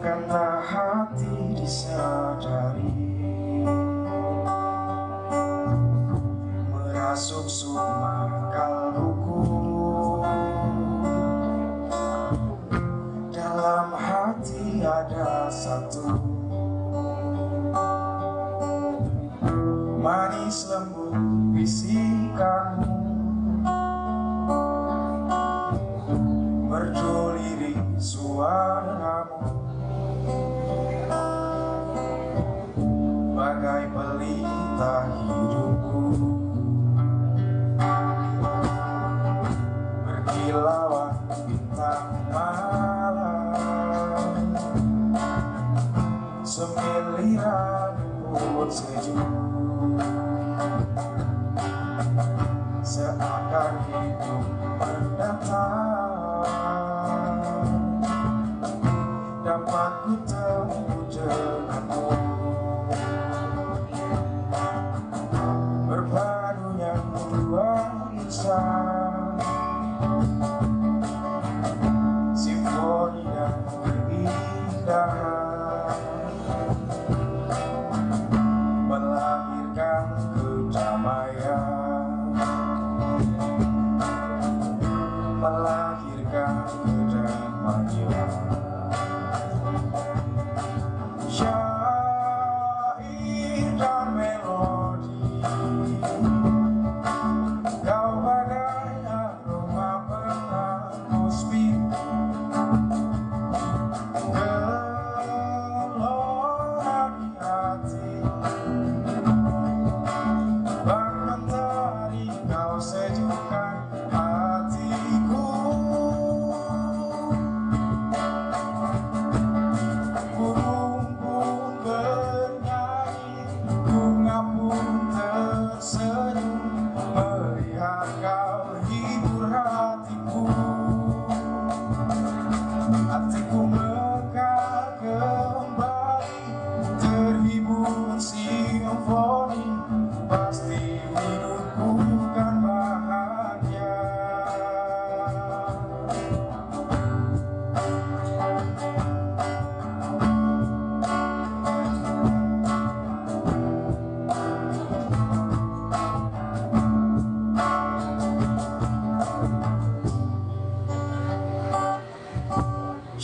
Karena hati disadari. Merasuk sumar kalbuku. Dalam hati ada satu. Manis lembut bisikan. Semiliran pun sejuk. Seakan hidup mendatang Dapat ku tempuh denganmu Simfoni Hatiku mekar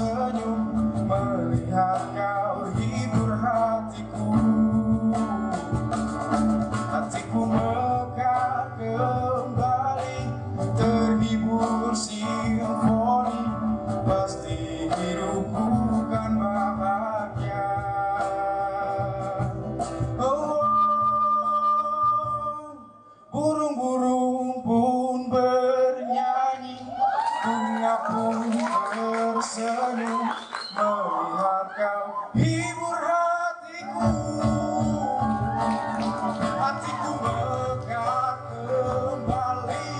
Senyum melihat kau hibur hatiku. Hatiku mekar kembali terhibur simfoni. Pasti hidupku kan bahagia. Oh, Burung-burung pun bernyanyi. Bunga pun tersenyum melihat kau hibur hatiku. Hatiku mekar kembali.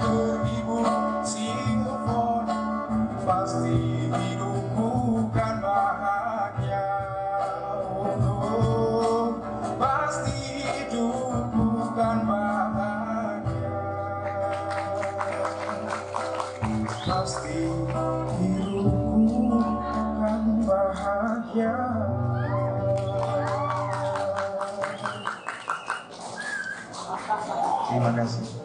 Terhibur sinfon, pasti hidupku kan bahagia. Oh, pasti hidupku kan bahagia. Pasti hidupku en.